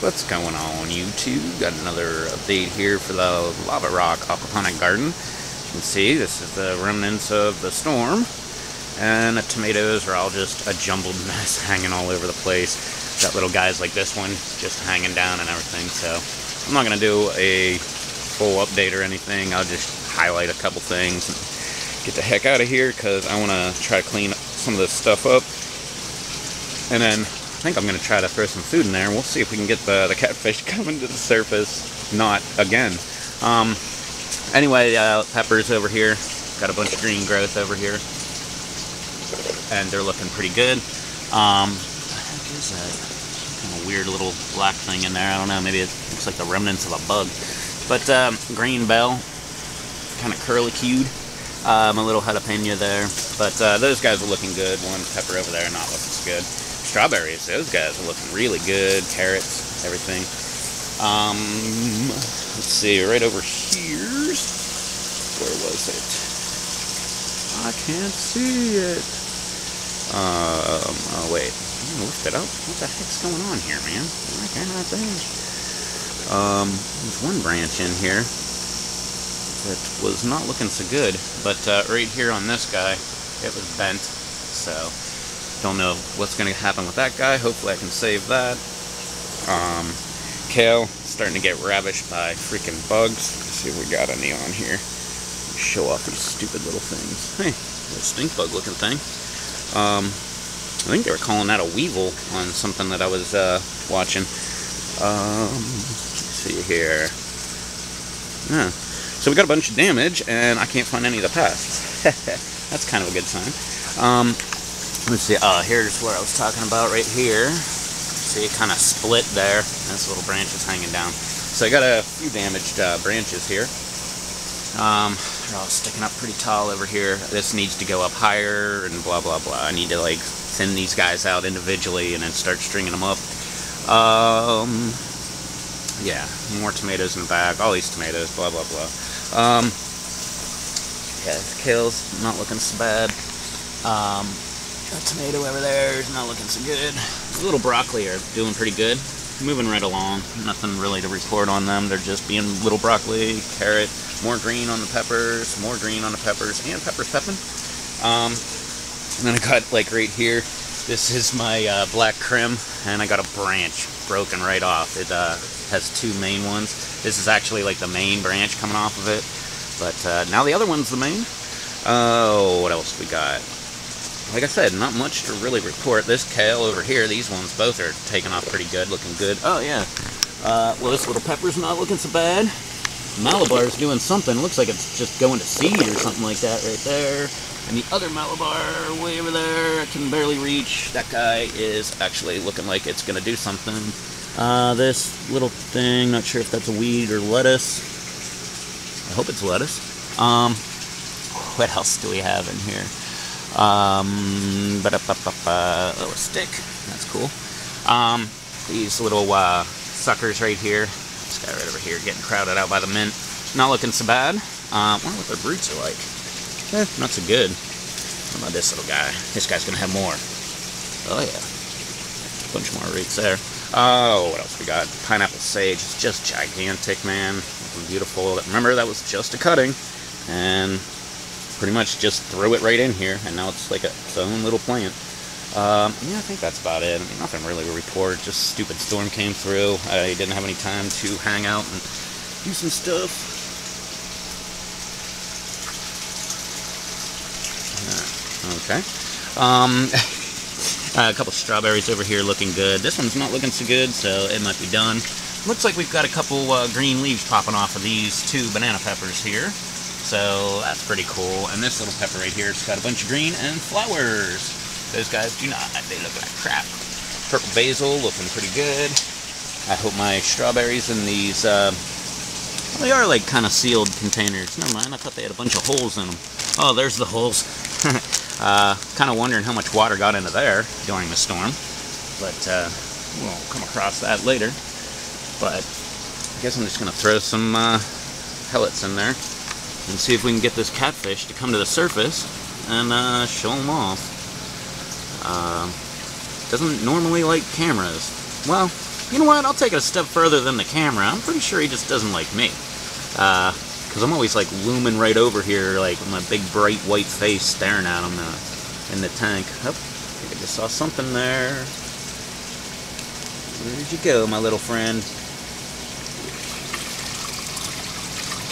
What's going on YouTube? Got another update here for the Lava Rock Aquaponic Garden. As you can see, this is the remnants of the storm. And the tomatoes are all just a jumbled mess hanging all over the place. Got little guys like this one just hanging down and everything. So I'm not going to do a full update or anything. I'll just highlight a couple things and get the heck out of here because I want to try to clean some of this stuff up. And then I think I'm going to try to throw some food in there. We'll see if we can get the, the catfish coming to the surface. Not again. Um, anyway, uh, peppers over here. Got a bunch of green growth over here. And they're looking pretty good. Um, what the heck is that? Kind of weird little black thing in there. I don't know. Maybe it looks like the remnants of a bug. But um, green bell. Kind of curly cued. Um, a little jalapeno there. But uh, those guys are looking good. One pepper over there not looking so good strawberries. Those guys are looking really good. Carrots, everything. Um, let's see, right over here. Where was it? I can't see it. Um, oh wait, I'm gonna lift it up. What the heck's going on here, man? I think? Um, there's one branch in here that was not looking so good, but uh, right here on this guy, it was bent, so don't know what's going to happen with that guy. Hopefully I can save that. Um, kale, starting to get ravished by freaking bugs. Let's see if we got any on here. Show off these stupid little things. Hey, little stink bug looking thing. Um, I think they were calling that a weevil on something that I was uh, watching. Um, see here. Yeah. So we got a bunch of damage, and I can't find any of the pests. That's kind of a good sign. Um, Let's see, uh, here's what I was talking about right here. See, it kind of split there. This little branch is hanging down. So I got a few damaged uh, branches here. Um, they're all sticking up pretty tall over here. This needs to go up higher and blah, blah, blah. I need to, like, thin these guys out individually and then start stringing them up. Um, yeah, more tomatoes in the bag. All these tomatoes, blah, blah, blah. Um, yeah, kale's not looking so bad. Um, that tomato over there is not looking so good. The little broccoli are doing pretty good. Moving right along. Nothing really to report on them. They're just being little broccoli, carrot, more green on the peppers, more green on the peppers, and peppers pepping. Um, and then I got like right here, this is my uh, black krim, and I got a branch broken right off. It uh, has two main ones. This is actually like the main branch coming off of it. But uh, now the other one's the main. Oh, what else we got? Like I said, not much to really report. This kale over here, these ones both are taking off pretty good, looking good. Oh, yeah. Uh, well, this little pepper's not looking so bad. Malabar's doing something. Looks like it's just going to seed or something like that right there. And the other Malabar way over there, I can barely reach. That guy is actually looking like it's going to do something. Uh, this little thing, not sure if that's a weed or lettuce. I hope it's lettuce. Um, what else do we have in here? Um, -ba oh, a stick. That's cool. Um, these little uh, suckers right here. This guy right over here getting crowded out by the mint. Not looking so bad. Um, wonder what their roots are like. Eh, not so good. What about this little guy? This guy's gonna have more. Oh yeah. A bunch more roots there. Oh, what else we got? Pineapple sage. It's just gigantic, man. Beautiful. Remember, that was just a cutting. And pretty much just throw it right in here, and now it's like a, its own little plant. Um, yeah, I think that's about it. I mean, nothing really to report. Just stupid storm came through. I didn't have any time to hang out and do some stuff. okay. Um, a couple strawberries over here looking good. This one's not looking so good, so it might be done. Looks like we've got a couple uh, green leaves popping off of these two banana peppers here. So that's pretty cool. And this little pepper right here, it's got a bunch of green and flowers. Those guys do not. They look like crap. Purple basil looking pretty good. I hope my strawberries in these, uh, they are like kind of sealed containers. Never mind, I thought they had a bunch of holes in them. Oh, there's the holes. uh, kind of wondering how much water got into there during the storm. But uh, we'll come across that later. But I guess I'm just going to throw some uh, pellets in there and see if we can get this catfish to come to the surface and uh, show them off. Uh, doesn't normally like cameras. Well, You know what? I'll take it a step further than the camera. I'm pretty sure he just doesn't like me. Because I'm always like looming right over here, like with my big bright white face staring at him uh, in the tank. Oh, I think I just saw something there. Where did you go, my little friend?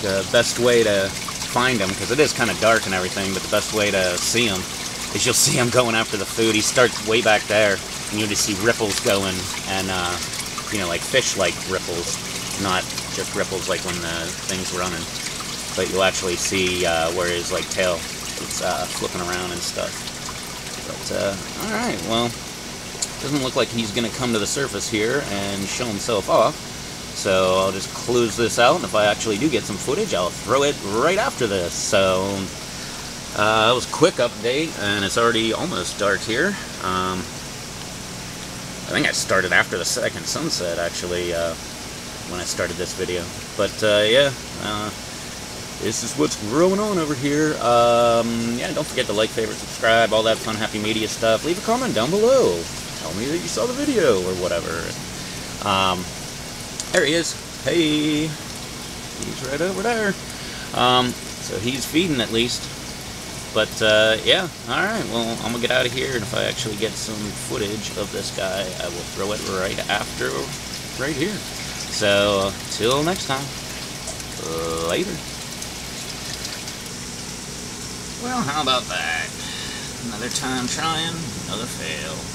The best way to find him, because it is kind of dark and everything, but the best way to see him is you'll see him going after the food. He starts way back there, and you'll just see ripples going, and uh, you know, like fish-like ripples, not just ripples like when the thing's running. But you'll actually see uh, where his like tail is uh, flipping around and stuff. But uh, all right, well, doesn't look like he's gonna come to the surface here and show himself off. So I'll just close this out, and if I actually do get some footage, I'll throw it right after this. So uh, that was a quick update, and it's already almost dark here. Um, I think I started after the second sunset, actually, uh, when I started this video. But, uh, yeah, uh, this is what's going on over here. Um, yeah, don't forget to like, favorite, subscribe, all that fun, happy media stuff. Leave a comment down below. Tell me that you saw the video, or whatever. Um, there he is. Hey! He's right over there. Um, so he's feeding, at least. But, uh, yeah, alright, well, I'm gonna get out of here, and if I actually get some footage of this guy, I will throw it right after, right here. So, till next time, later. Well, how about that? Another time trying, another fail.